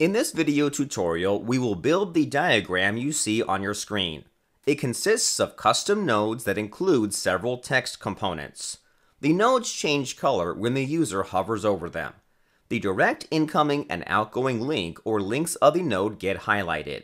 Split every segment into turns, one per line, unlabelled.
In this video tutorial, we will build the diagram you see on your screen. It consists of custom nodes that include several text components. The nodes change color when the user hovers over them. The direct incoming and outgoing link or links of the node get highlighted.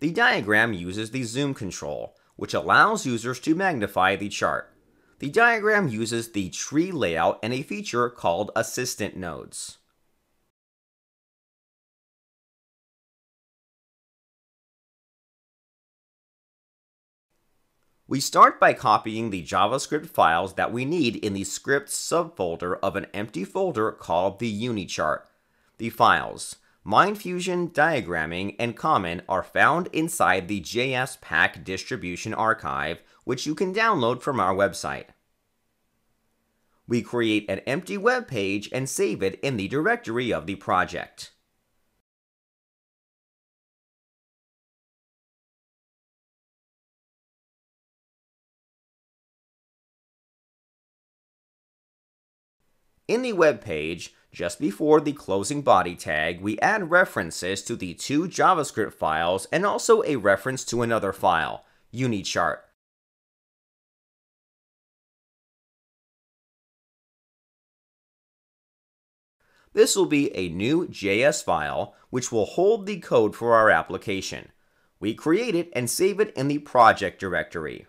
The diagram uses the zoom control, which allows users to magnify the chart. The diagram uses the tree layout and a feature called assistant nodes. We start by copying the JavaScript files that we need in the scripts subfolder of an empty folder called the UniChart. The files, MindFusion, Diagramming, and Common are found inside the JS Pack distribution archive, which you can download from our website. We create an empty web page and save it in the directory of the project. In the web page, just before the closing body tag, we add references to the two JavaScript files and also a reference to another file, UniChart. This will be a new JS file, which will hold the code for our application. We create it and save it in the project directory.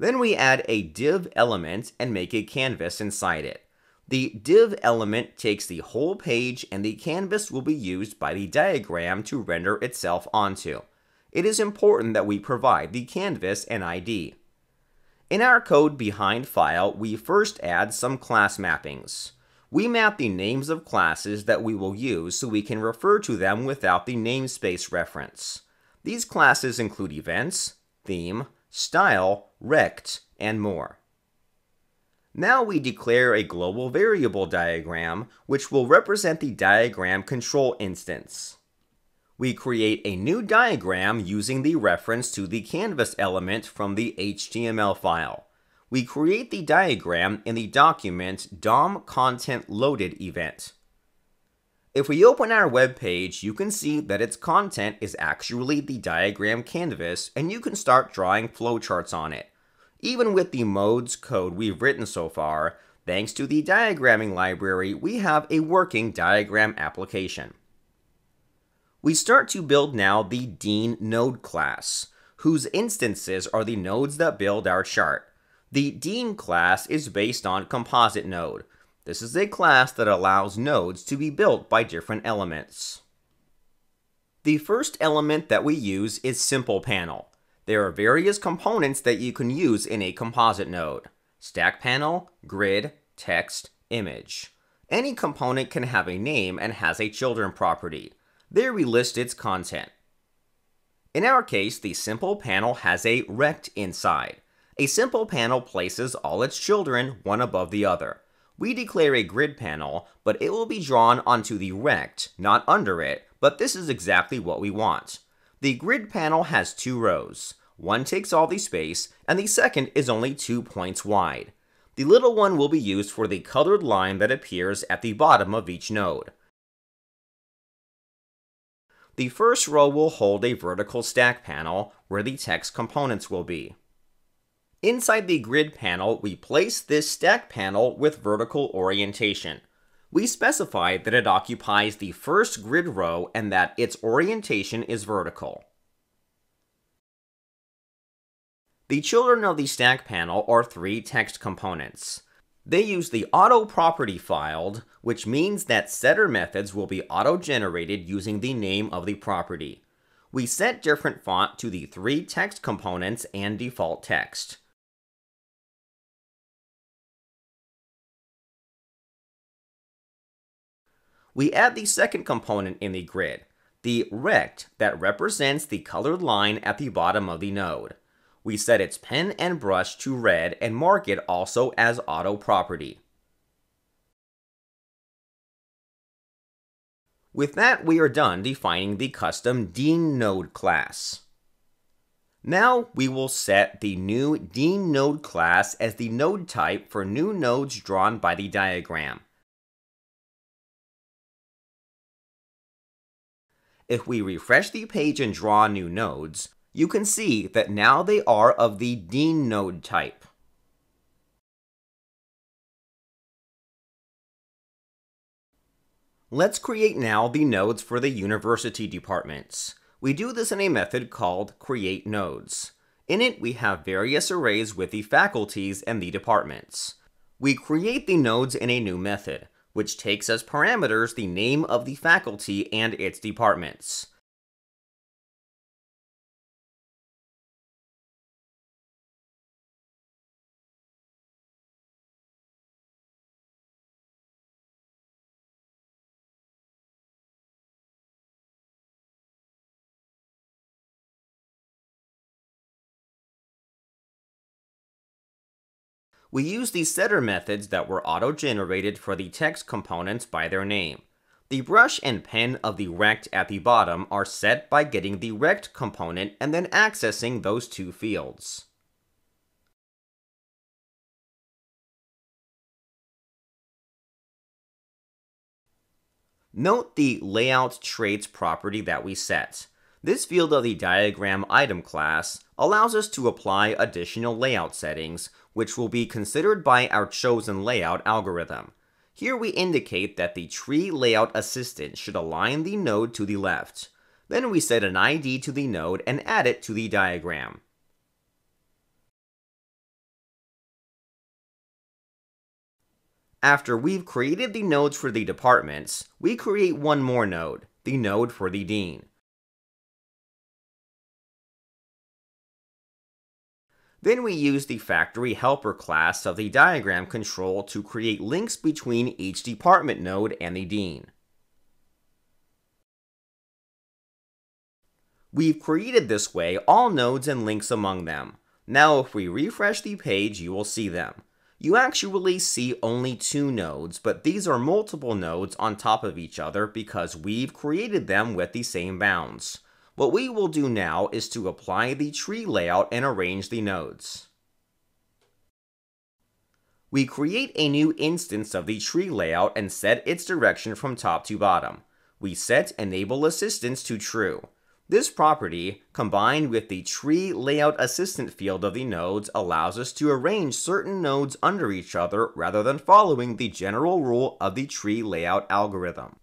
Then we add a div element and make a canvas inside it. The div element takes the whole page and the canvas will be used by the diagram to render itself onto. It is important that we provide the canvas an ID. In our code behind file, we first add some class mappings. We map the names of classes that we will use so we can refer to them without the namespace reference. These classes include events, theme, style, rect, and more. Now we declare a global variable diagram, which will represent the diagram control instance. We create a new diagram using the reference to the canvas element from the HTML file. We create the diagram in the document DOM content loaded event. If we open our web page, you can see that its content is actually the diagram canvas and you can start drawing flowcharts on it. Even with the modes code we've written so far, thanks to the diagramming library, we have a working diagram application. We start to build now the Dean node class, whose instances are the nodes that build our chart. The Dean class is based on composite node, this is a class that allows nodes to be built by different elements. The first element that we use is Simple Panel. There are various components that you can use in a composite node. Stack panel, grid, text, image. Any component can have a name and has a children property. There we list its content. In our case, the simple panel has a rect inside. A simple panel places all its children one above the other we declare a grid panel, but it will be drawn onto the rect, not under it, but this is exactly what we want. The grid panel has two rows. One takes all the space, and the second is only two points wide. The little one will be used for the colored line that appears at the bottom of each node. The first row will hold a vertical stack panel, where the text components will be. Inside the grid panel, we place this stack panel with vertical orientation. We specify that it occupies the first grid row and that its orientation is vertical. The children of the stack panel are three text components. They use the auto property filed, which means that setter methods will be auto-generated using the name of the property. We set different font to the three text components and default text. We add the second component in the grid, the rect that represents the colored line at the bottom of the node. We set its pen and brush to red and mark it also as auto property. With that, we are done defining the custom Dean node class. Now we will set the new Dean node class as the node type for new nodes drawn by the diagram. If we refresh the page and draw new nodes, you can see that now they are of the Dean node type. Let's create now the nodes for the university departments. We do this in a method called create nodes. In it, we have various arrays with the faculties and the departments. We create the nodes in a new method, which takes as parameters the name of the faculty and its departments. We use the setter methods that were auto-generated for the text components by their name. The brush and pen of the rect at the bottom are set by getting the rect component and then accessing those two fields. Note the Layout Traits property that we set. This field of the diagram item class allows us to apply additional layout settings, which will be considered by our chosen layout algorithm. Here we indicate that the tree layout assistant should align the node to the left. Then we set an ID to the node and add it to the diagram. After we've created the nodes for the departments, we create one more node, the node for the dean. Then we use the factory helper class of the diagram control to create links between each department node and the dean. We've created this way all nodes and links among them. Now if we refresh the page, you will see them. You actually see only two nodes, but these are multiple nodes on top of each other because we've created them with the same bounds. What we will do now is to apply the tree layout and arrange the nodes. We create a new instance of the tree layout and set its direction from top to bottom. We set Enable Assistants to True. This property, combined with the Tree Layout Assistant field of the nodes, allows us to arrange certain nodes under each other rather than following the general rule of the tree layout algorithm.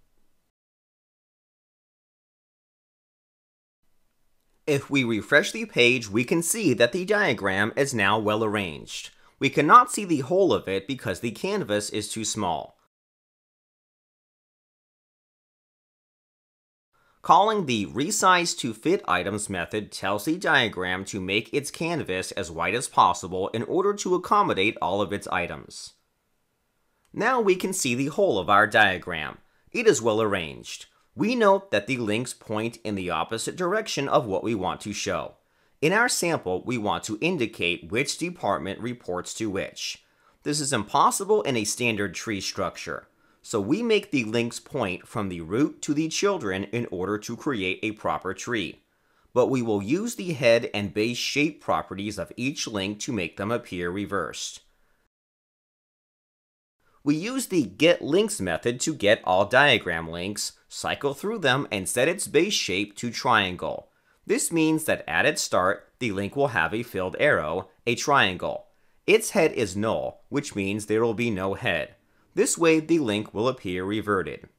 If we refresh the page, we can see that the diagram is now well arranged. We cannot see the whole of it because the canvas is too small. Calling the Resize to Fit Items method tells the diagram to make its canvas as wide as possible in order to accommodate all of its items. Now we can see the whole of our diagram. It is well arranged we note that the links point in the opposite direction of what we want to show. In our sample, we want to indicate which department reports to which. This is impossible in a standard tree structure, so we make the links point from the root to the children in order to create a proper tree. But we will use the head and base shape properties of each link to make them appear reversed. We use the getLinks method to get all diagram links, cycle through them, and set its base shape to triangle. This means that at its start, the link will have a filled arrow, a triangle. Its head is null, which means there will be no head. This way, the link will appear reverted.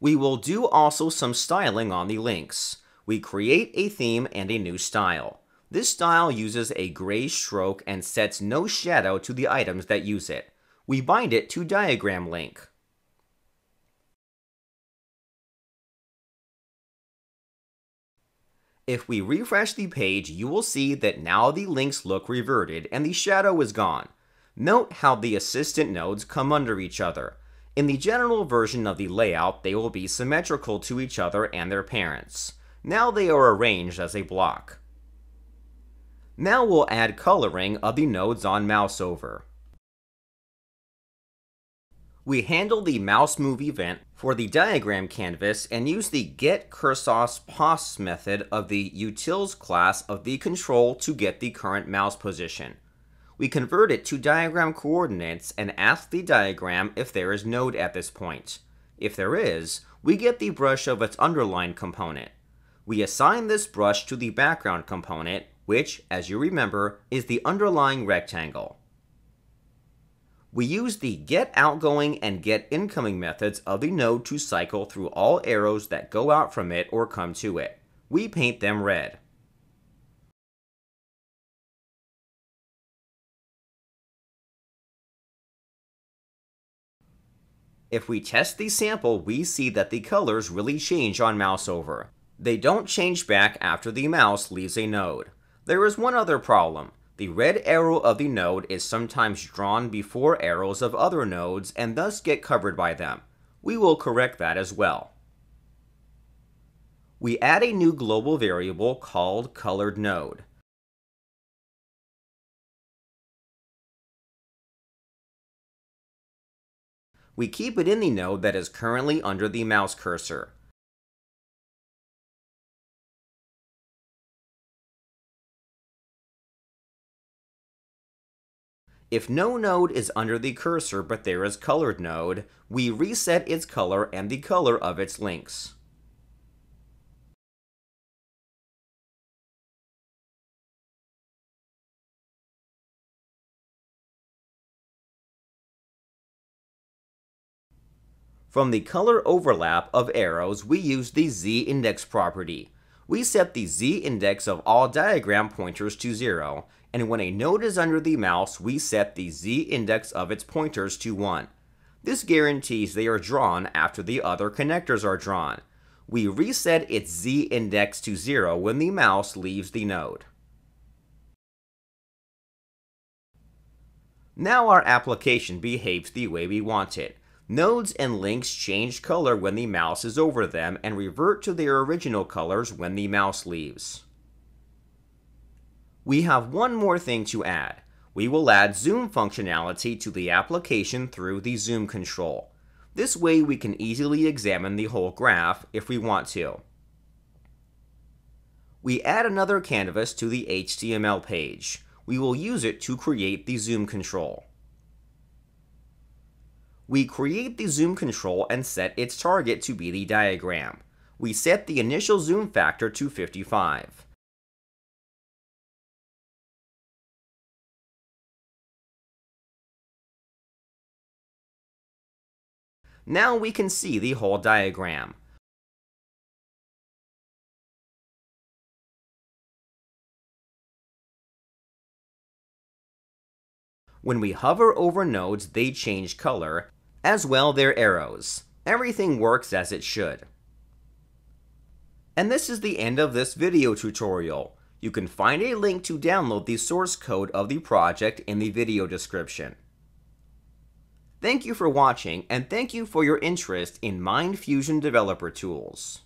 We will do also some styling on the links. We create a theme and a new style. This style uses a gray stroke and sets no shadow to the items that use it we bind it to diagram link. If we refresh the page, you will see that now the links look reverted and the shadow is gone. Note how the assistant nodes come under each other. In the general version of the layout, they will be symmetrical to each other and their parents. Now they are arranged as a block. Now we'll add coloring of the nodes on mouse over we handle the mouse move event for the diagram canvas and use the get cursor pos method of the utils class of the control to get the current mouse position. We convert it to diagram coordinates and ask the diagram if there is node at this point. If there is, we get the brush of its underlying component. We assign this brush to the background component, which, as you remember, is the underlying rectangle. We use the get outgoing and get incoming methods of the node to cycle through all arrows that go out from it or come to it. We paint them red. If we test the sample, we see that the colors really change on mouse over. They don't change back after the mouse leaves a node. There is one other problem. The red arrow of the node is sometimes drawn before arrows of other nodes and thus get covered by them. We will correct that as well. We add a new global variable called colored node. We keep it in the node that is currently under the mouse cursor. If no node is under the cursor but there is colored node, we reset its color and the color of its links. From the color overlap of arrows, we use the z-index property. We set the z-index of all diagram pointers to 0, and when a node is under the mouse, we set the z-index of its pointers to 1. This guarantees they are drawn after the other connectors are drawn. We reset its z-index to 0 when the mouse leaves the node. Now our application behaves the way we want it. Nodes and links change color when the mouse is over them and revert to their original colors when the mouse leaves. We have one more thing to add. We will add zoom functionality to the application through the zoom control. This way we can easily examine the whole graph if we want to. We add another canvas to the HTML page. We will use it to create the zoom control. We create the zoom control and set its target to be the diagram. We set the initial zoom factor to 55. Now we can see the whole diagram. When we hover over nodes, they change color, as well their arrows. Everything works as it should. And this is the end of this video tutorial. You can find a link to download the source code of the project in the video description. Thank you for watching, and thank you for your interest in MindFusion Developer Tools.